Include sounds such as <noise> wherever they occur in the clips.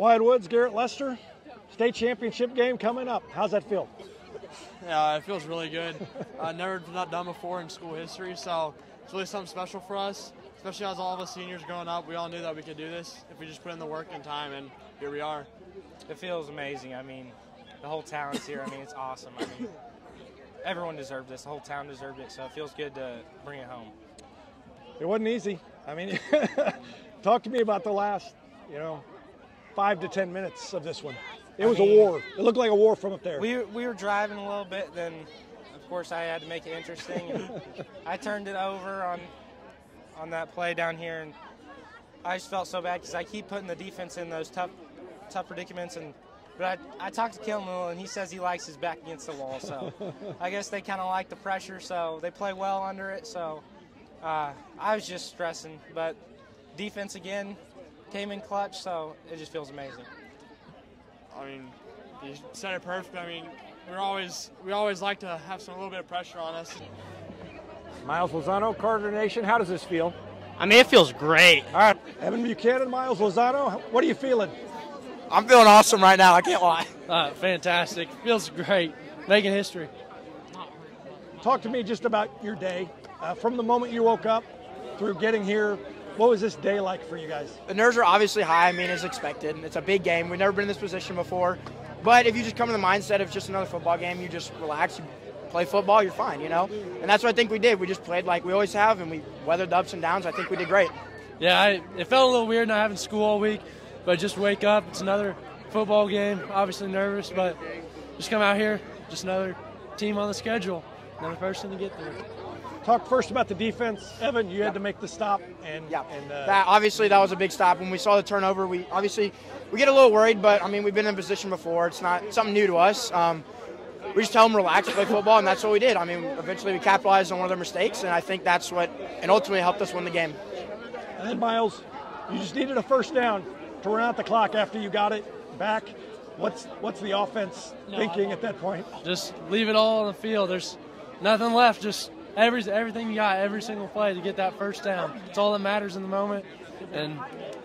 Wyatt Woods, Garrett Lester, state championship game coming up. How's that feel? Yeah, it feels really good. <laughs> uh, never not done before in school history, so it's really something special for us. Especially as all of us seniors growing up, we all knew that we could do this if we just put in the work and time, and here we are. It feels amazing. I mean, the whole town's here. I mean, it's awesome. I mean, everyone deserved this. The whole town deserved it, so it feels good to bring it home. It wasn't easy. I mean, <laughs> talk to me about the last, you know, five to ten minutes of this one. It was mean, a war. It looked like a war from up there. We, we were driving a little bit, then of course I had to make it interesting. I turned it over on on that play down here, and I just felt so bad because I keep putting the defense in those tough tough predicaments. And but I, I talked to Kilmel, and he says he likes his back against the wall. So I guess they kind of like the pressure, so they play well under it. So uh, I was just stressing, but defense again came in clutch, so it just feels amazing. I mean, you said it perfect. I mean, we're always we always like to have some a little bit of pressure on us. Miles Lozano, Carter Nation. How does this feel? I mean, it feels great. All right, Evan Buchanan, Miles Lozano. What are you feeling? I'm feeling awesome right now. I can't lie. Uh, fantastic. Feels great. Making history. Talk to me just about your day, uh, from the moment you woke up through getting here. What was this day like for you guys? The nerves are obviously high. I mean, as expected. It's a big game. We've never been in this position before. But if you just come in the mindset of just another football game, you just relax, you play football, you're fine, you know? And that's what I think we did. We just played like we always have, and we weathered the ups and downs. I think we did great. Yeah, I, it felt a little weird not having school all week, but just wake up. It's another football game. Obviously nervous, but just come out here. Just another team on the schedule. Another person to get there. Talk first about the defense, Evan. You had to make the stop, and Yeah. and uh, that obviously that was a big stop. When we saw the turnover, we obviously we get a little worried, but I mean we've been in position before. It's not something new to us. Um, we just tell them relax, play football, and that's what we did. I mean, eventually we capitalized on one of their mistakes, and I think that's what and ultimately helped us win the game. And then Miles, you just needed a first down to run out the clock after you got it back. What's what's the offense thinking at that point? Just leave it all on the field. There's nothing left. Just every everything you got, every single play to get that first down. It's all that matters in the moment, and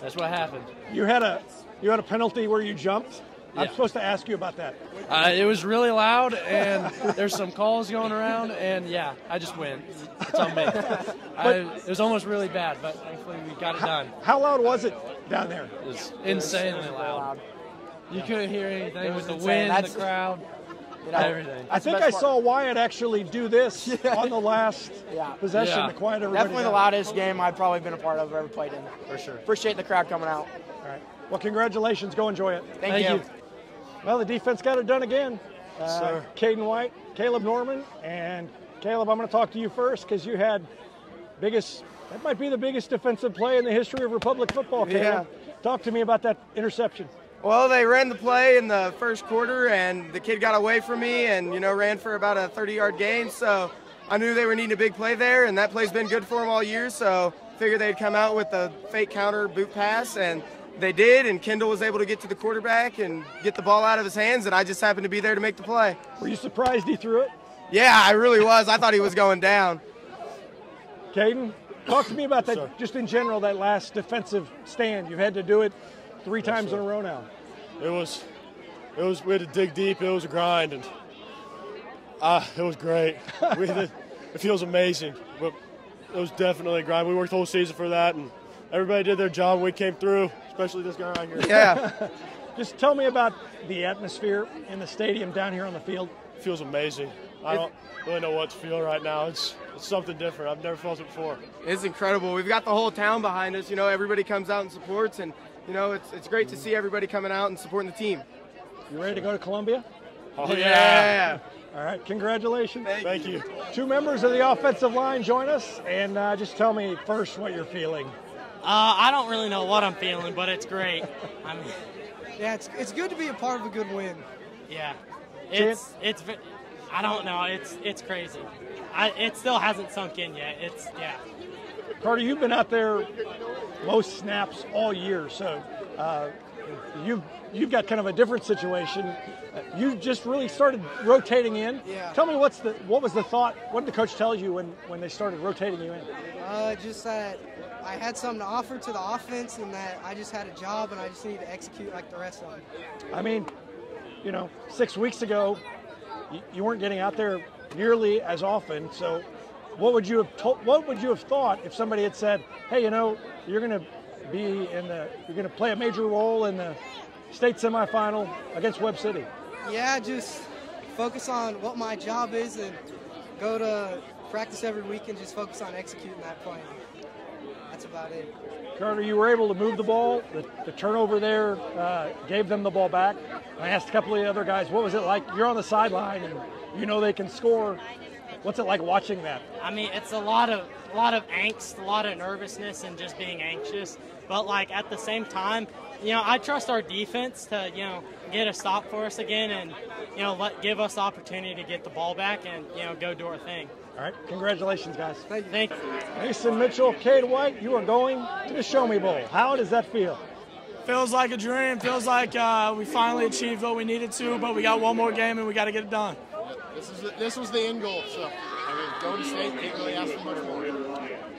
that's what happened. You had a you had a penalty where you jumped. I'm supposed to ask you about that. Uh, it was really loud, and there's some calls going around, and yeah, I just win. It's on me. <laughs> I, it was almost really bad, but thankfully we got it done. How loud was it down there? It was insanely loud. You couldn't hear anything with the insane. wind, That's- the crowd, You know, everything. I think I part. saw Wyatt actually do this <laughs> on the last Yeah. possession Yeah. to quiet everybody Definitely the loudest game I've probably been a part of or ever played in. For sure. Appreciate the crowd coming out. All right. Well, congratulations. Go enjoy it. Thank, Thank you. you. Well, the defense got it done again. Uh, sir. Caden White, Caleb Norman, and Caleb, I'm going to talk to you first because you had biggest. That might be the biggest defensive play in the history of Republic football. Caleb, talk to me about that interception. Well, they ran the play in the first quarter, and the kid got away from me and, you know, ran for about a 30 yard gain. So I knew they were needing a big play there, and that play's been good for them all year. So figured they'd come out with a fake counter boot pass, and they did. And Kendall was able to get to the quarterback and get the ball out of his hands, and I just happened to be there to make the play. Were you surprised he threw it? Yeah, I really was. I thought he was going down. Caden, talk to me about that, just in general, that last defensive stand. You've had to do it three times in a row now. It was, it was. We had to dig deep. It was a grind, and ah, it was great. we had to, <laughs> it feels amazing, but it was definitely a grind. We worked the whole season for that, and everybody did their job. We came through, especially this guy right here. Yeah. <laughs> Just tell me about the atmosphere in the stadium down here on the field. It feels amazing. I don't really know what to feel right now. It's it's something different. I've never felt it before. It's incredible. We've got the whole town behind us. You know, everybody comes out and supports, and, you know, it's, it's great to see everybody coming out and supporting the team. You ready to go to Columbia? Oh Yeah. All right, congratulations. Thank you. Two members of the offensive line join us, and uh, just tell me first what you're feeling. Uh, I don't really know what I'm feeling, but it's great. I mean, Yeah, it's, it's good to be a part of a good win. yeah, it's it's. I don't know. It's it's crazy. I, it still hasn't sunk in yet. It's yeah. Carter, you've been out there most snaps all year, so uh, you've you've got kind of a different situation. Uh, You just really started rotating in. Yeah. Tell me what's the what was the thought? What did the coach tell you when when they started rotating you in? Uh, just that I had something to offer to the offense, and that I just had a job, and I just needed to execute like the rest of them. I mean, you know, six weeks ago, you, you weren't getting out there nearly as often. So, what would you have told? What would you have thought if somebody had said, "Hey, you know, you're going to be in the, you're going to play a major role in the state semifinal against Webb City"? Yeah, just focus on what my job is and go to practice every week and just focus on executing that plan. That's about it. Carter, you were able to move the ball. The, the turnover there uh, gave them the ball back. I asked a couple of the other guys, what was it like? You're on the sideline and you know they can score. What's it like watching that? I mean, it's a lot of a lot of angst, a lot of nervousness, and just being anxious. But like at the same time, you know, I trust our defense to you know get a stop for us again, and you know let give us the opportunity to get the ball back and you know go do our thing. All right, congratulations, guys. Thank you. Thank you. Mason Mitchell, Cade White, you are going to the Show Me Bowl. How does that feel? Feels like a dream. Feels like uh, we finally achieved what we needed to, but we got one more game and we got to get it done. This is the, this was the end goal. So I mean, Golden State can't really ask for much more.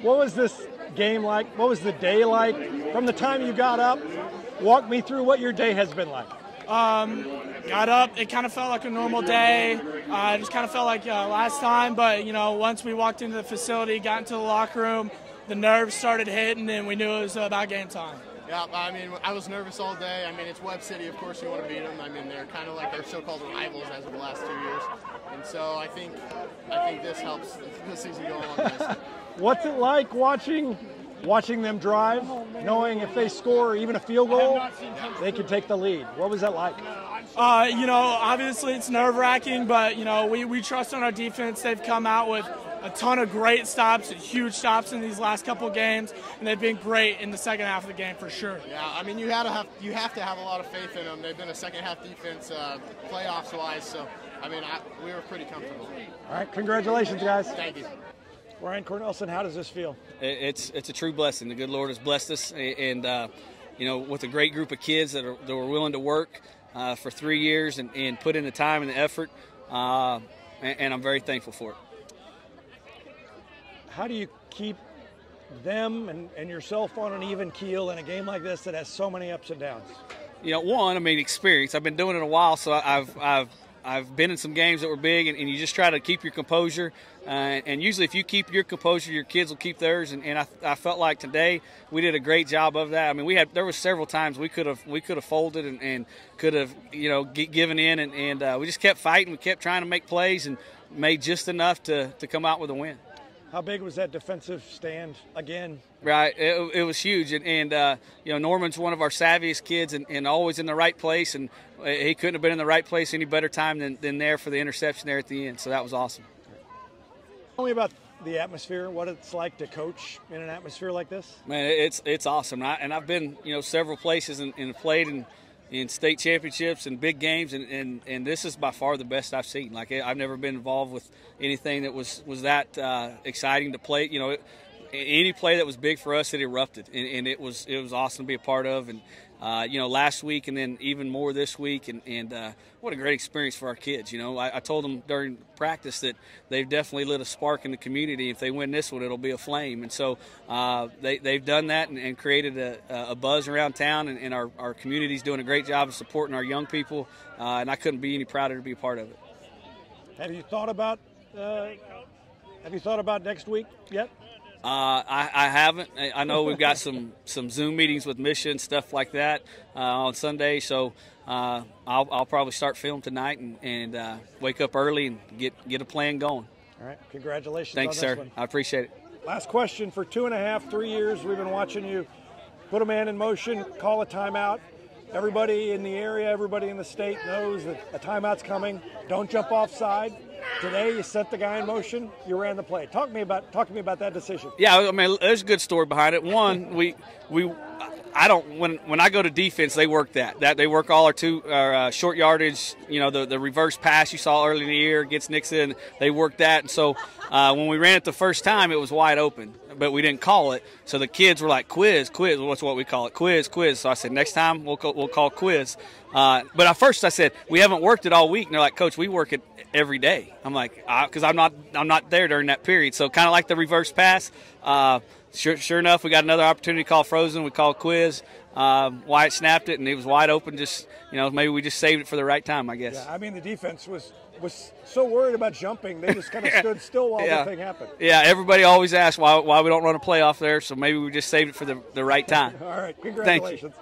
What was this game like? What was the day like? From the time you got up, walk me through what your day has been like. Um, got up. It kind of felt like a normal day. Uh, it just kind of felt like uh, last time, but you know, once we walked into the facility, got into the locker room, the nerves started hitting, and we knew it was about game time. Yeah, I mean, I was nervous all day. I mean, it's Webb City. Of course, you want to beat them. I mean, they're kind of like our so-called rivals as of the last two years, and so I think I think this helps <laughs> the season go on nicely. <laughs> What's it like watching watching them drive, knowing if they score even a field goal, they can take the lead? What was that like? Uh, you know, obviously it's nerve wracking, but you know we, we trust on our defense. They've come out with a ton of great stops, and huge stops in these last couple games, and they've been great in the second half of the game for sure. Yeah, I mean you had to have you have to have a lot of faith in them. They've been a second half defense, uh, playoffs wise. So I mean I, we were pretty comfortable. All right, congratulations, guys. Thank you. Ryan Cornelson, how does this feel? It's it's a true blessing. The good Lord has blessed us, and uh, you know, with a great group of kids that are that were willing to work uh, for three years and, and, put in the time and the effort, uh, and, and I'm very thankful for it. How do you keep them and, and yourself on an even keel in a game like this that has so many ups and downs? You know, one, I mean, experience. I've been doing it a while, so I've I've I've been in some games that were big, and, and you just try to keep your composure. Uh, and usually, if you keep your composure, your kids will keep theirs. And, and I, I, felt like today we did a great job of that. I mean, we had there was several times we could have we could have folded and, and could have you know given in, and, and uh, we just kept fighting. We kept trying to make plays and made just enough to to come out with a win. How big was that defensive stand again? Right, it, it was huge, and, and uh, you know Norman's one of our savviest kids, and, and, always in the right place, and he couldn't have been in the right place any better time than, than there for the interception there at the end. So that was awesome. Tell me about the atmosphere, what it's like to coach in an atmosphere like this. Man, it's it's awesome, I, and I've been you know several places and, and played in in state championships and big games, and, and, and this is by far the best I've seen. Like I've never been involved with anything that was was that uh, exciting to play. You know, it, any play that was big for us, it erupted, and, and, it was it was awesome to be a part of. And uh, you know, last week and then even more this week, and, and uh, what a great experience for our kids. You know, I, I, told them during practice that they've definitely lit a spark in the community. If they win this one, it'll be a flame. And so uh, they, they've done that and, and created a, a, buzz around town, and, and our, our community's doing a great job of supporting our young people, uh, and I couldn't be any prouder to be a part of it. Have you thought about uh, have you thought about next week yet? Uh, I, I, haven't. I know we've got some, <laughs> some Zoom meetings with MSHSAA stuff like that uh, on Sunday, so uh, I'll, I'll, probably start film tonight and, and uh, wake up early and get get a plan going. All right, congratulations. Thanks, sir. One. I appreciate it. Last question: For two and a half, three years, we've been watching you put a man in motion, call a timeout. Everybody in the area, everybody in the state knows that a timeout's coming. Don't jump offside Today you set the guy in motion. You ran the play. Talk to me about talk to me about that decision. Yeah, I mean, there's a good story behind it. One, we we I don't when when I go to defense, they work that that they work all our two our uh, short yardage. You know, the the reverse pass you saw early in the year against Nixa. They work that, and so uh, when we ran it the first time, it was wide open, but we didn't call it. So the kids were like, "Quiz, quiz." What's what we call it? Quiz, quiz. So I said, next time we'll call, we'll call quiz. Uh, but at first I said we haven't worked it all week, and they're like, "Coach, we work it every day." I'm like, because I'm not I'm not there during that period. So kind of like the reverse pass. Uh, sure, sure enough, we got another opportunity to call frozen. We called quiz. Um, Wyatt snapped it, and it was wide open. Just you know, maybe we just saved it for the right time, I guess. Yeah, I mean the defense was was so worried about jumping, they just kind of <laughs> stood still while Yeah. the thing happened. Yeah, everybody always asks why, why we don't run a playoff there, so maybe we just saved it for the, the right time. <laughs> All right, Thank you. congratulations.